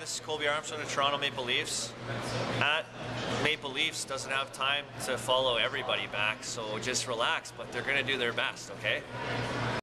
this is Colby Armstrong of Toronto Maple Leafs. At Maple Leafs doesn't have time to follow everybody back, so just relax, but they're going to do their best, okay?